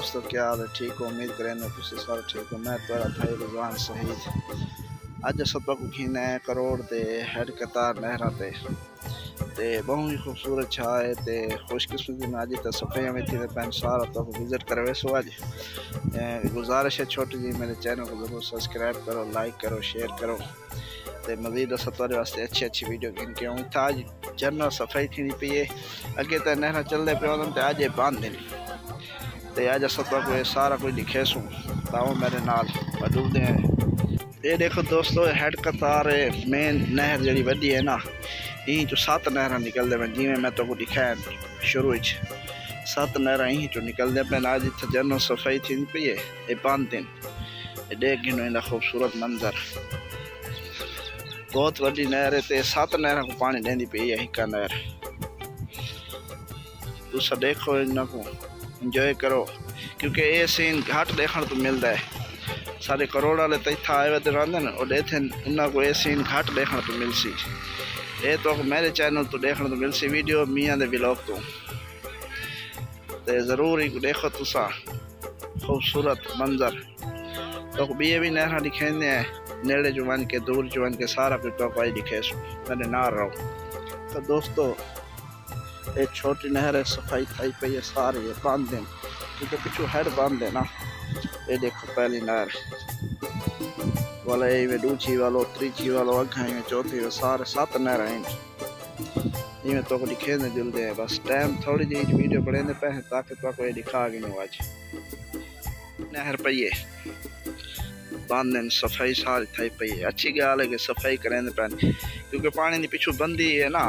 دوستو، کیا حال ہے؟ ٹھیک ہو؟ امید کریں میں سارا ٹھیک ہو میں تیرا بھائی رضوان شہید اج سبق گھینے کروڑ دے ہیڈ قطار نہرا دے تے بہت ہی خوبصورت چھائے تے خوش قسمتی میں اج تے صفحے میں تھی۔ تے پین سارا تو وزٹ کروے سو اج گزارش ہے چھوٹی جی میرے چینل کو ضرور سبسکرائب کرو، لائک کرو، شیئر کرو۔ تے مزید اسا تارے واسطے اچھی اچھی ویڈیو گھن کے ہوں تھا جنرل صفائی تھی پئی ہے۔ اگے تے نہرا چل دے پیو تے اج بند نہیں تو کوئی سارا کوئی لکھے سوں تاؤ میرے نال موجود ہیں یہ دیکھ ہے مین نہر وی نا یہ جو سات نکلتے ہیں جی میں تو دکھایا شروع چ سات نئی تو نکلدی پہ جن صفائی تھی پیت دیکھ گنو خوبصورت منظر بہت ویڈیو سات نو پانی ڈی ہے سب کو انجوائے کرو کیونکہ یہ سین گھاٹ دیکھ تو ملتا ہے سارے کروڑ والے تا آئے اور ان کو یہ سین گھاٹ دیکھنے تو مل سی یہ تو میرے چینل تو دیکھنے ویڈیو میاں دے بلوگ تو ضرور دیکھو سا خوبصورت منظر تو یہ بھی نہرا دکھیں ہیں نیڑے جوان کے دور جوان کے سارا کچھ پپائی لکھے نہ رہو تو دوستو ایک چھوٹی نہر ہے، صفائی تھائی پہ یہ سارے یہ باندھ دیں کیونکہ پچھو ہیڈ باندھ دیں نا یہ دیکھو پہلی نہر۔ والا یہ میں دوچی والو تریچی والو اگھا ہی میں چوتھی والو سارے سات نہر ہیں۔ یہ میں تو کوئی دکھیں دیں جل ہیں بس ٹیم تھوڑی جی ویڈیو پڑھیں دیں پہنے تاکہ تو کوئی یہ دکھا گئی ہوں آج۔ نہر پہ یہ باندھ دیں صفائی ساری تھائی پہ یہ اچھی گیا ہے کہ صفائی کریں دیں پہنے کیونکہ پانی نہیں پچھو بندی ہے نا۔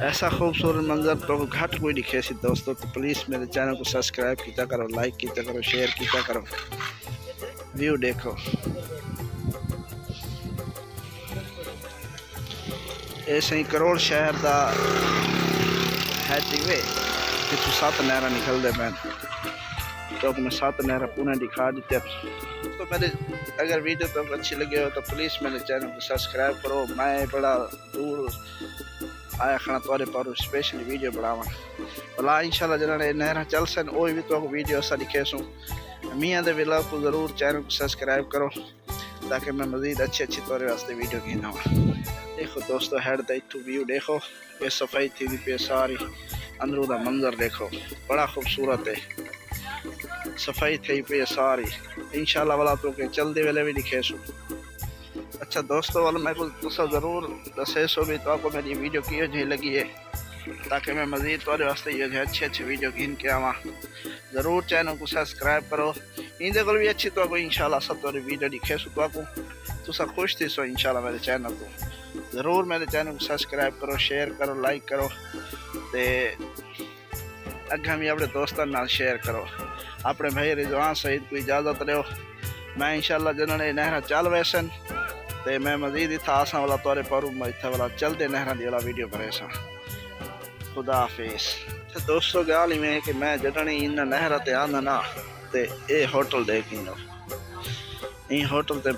ایسا خوبصورت منظر تو گھٹ کوئی دکھے سی دوستو تو پلیس میرے چینل کو سبسکرائب کیتا کرو لائک کیتا کرو شیئر کیتا کرو ویو دیکھو ایسا ہی کروڑ شہر دا හැතිවේ කිසු සත නෑර නිකල් දෙබැන් تو میں سات نہرا پونے دکھا دیتے تو میرے اگر ویڈیو تم اچھی لگی ہو تو پلیز میرے چینل کو سبسکرائب کرو۔ میں بڑا دور آیا کھانا تورے پر اسپیشلی ویڈیو بناواں۔ بلا انشاءاللہ جنہاں نے نہرا چل سن، اوہی بھی تو ویڈیو اسا دکھے سوں میاں دے ولاگ کو ضرور چینل کو سبسکرائب کرو، تاکہ میں مزید اچھے اچھے تورے واسطے ویڈیو گھناواں دیکھو دوستو ہیڈ دا ویو دیکھو۔ یہ صفائی تھی دی پہ ساری۔ اندروں دا منظر دیکھو۔ بڑا خوبصورت ہے۔ صفائی تھی پہ ساری۔ انشاءاللہ والا تو کہ چلدے ویلے بھی دکھے سو اچھا دوستو والا میں کو تسا ضرور دسے، سو بھی تو آپ کو میری ویڈیو کیو جی لگی ہے۔ تاکہ میں مزید تورے واسطے یہ جہاں اچھے اچھے ویڈیو گھن کے آواں۔ ضرور چینل کو سبسکرائب کرو۔ ایندے کو بھی اچھی تو کو انشاءاللہ سب تورے ویڈیو دکھے سو تو کو تسا خوش تھی سو انشاءاللہ میرے چینل کو۔ ضرور میرے چینل کو سبسکرائب کرو شیئر کرو لائک کرو، تے اگاں بھی اپنے دوستان نال شیئر کرو۔ اپنے بھائی رضوان سعید کو اجازت لو میں انشاءاللہ جنہوں نے نہرہ چل ویسن، تے میں مزید اتنا آسان والا تورے پرو میں والا چل دے نہرہ دیولا ویڈیو پر ایسا خدا حافظ۔ دوستو گالی میں ہے کہ میں جنہوں نے انہا نہرہ تے آنا نا تے اے ہوٹل دیکھیں نو این ہوٹل تے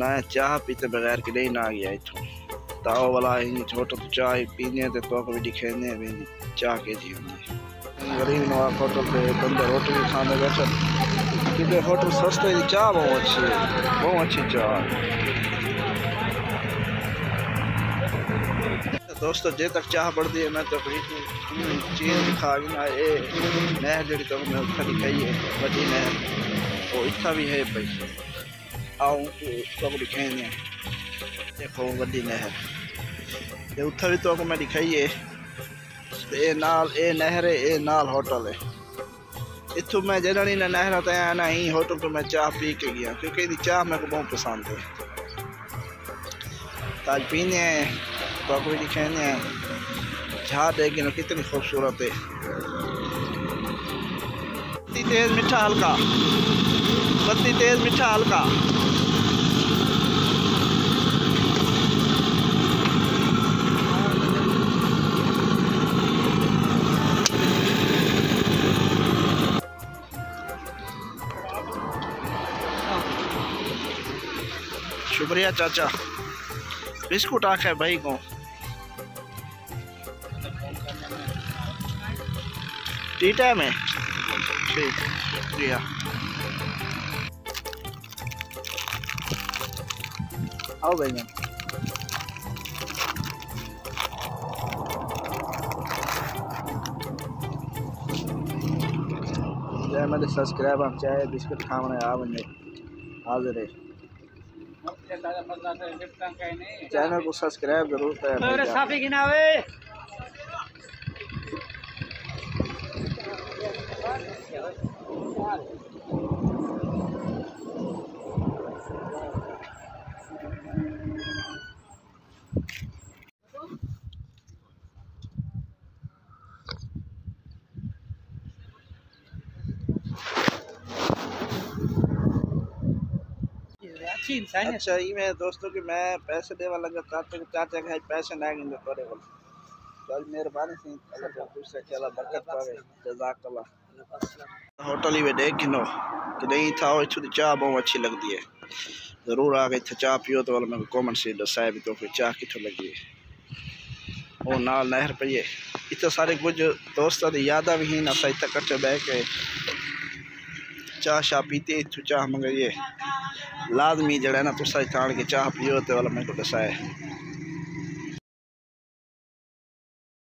میں چاہ پیتے بغیر کہ نہیں نہ گیا تھوں تاؤ والا ہی چھوٹا تو چاہی پینے تھے تو بھی دکھینے بھی چاہ کے جی ہوں غریب نواز ہوٹل پہ بندے روٹی بھی کھانے بیٹھے کیونکہ ہوٹل سستے دی چاہ بہت اچھی بہت اچھی چاہ دوستو، جے تک چاہ بڑھ دیئے میں تو چیز بھی کھا گئی نا اے نہر جڑی تو میں اتھا بھی کہی ہے، بڑی نہر۔ وہ اتھا بھی ہے پیسے آؤں تو بھی کھینے دیکھو بڑی نہر۔ یہ اتھڑی تو میں دکھائیے اے نال اے نہر اے نال ہوٹل ہے اتوں میں جدن ہی نہ نہر تے آیا نہ ہی ہوٹل تو میں چاہ پی کے گیا کیونکہ یہ چاہ میرے کو بہت پسند ہے تاج پینے ہیں تو بھی دکھائیں ہیں جھاڑ ہے کہ کتنی خوبصورت ہے بتی تیز میٹھا ہلکا بتی تیز میٹھا ہلکا شکریہ چاچا۔ بسکٹ آکھے بھائی کو۔ ٹی ٹائم ہے۔ ٹھیک، شکریہ۔ آؤ بھائی جان۔ جی، جے میرے سبسکرائب ہم چاہے، بسکٹ کھاونے آ بنے حاضر ہے۔ چینل کو سبسکرائب ضرور کریں اچھی انسان ہے۔ اچھا یہ میں دوستوں کہ میں پیسے دے والا لگا چاچا چاچا کہ ہاں، پیسے نہ گندے توڑے بول چل مہربانی سی اللہ تعالی خوش رکھے اللہ برکت پاوے۔ جزاک اللہ۔ ہوٹل ہی میں دیکھ گنو کہ نہیں تھا، وہ چھو چاہ بہت اچھی لگتی ہے۔ ضرور آ گئی تھا چاہ پیو تو والا میں کومنٹ سے دسائے بھی تو پھر چاہ کتوں لگی ہے۔ وہ نال نہر پئی ہے اتنے سارے کچھ دوستوں کی یاداں بھی ہیں اسا اتنے کٹے بہ کے۔ چاہ شاہ پیتے اتو چاہ یہ لازمی جڑا ہے نا تو سچ تھان کے چاہ پیو تو والا میں کو دسائے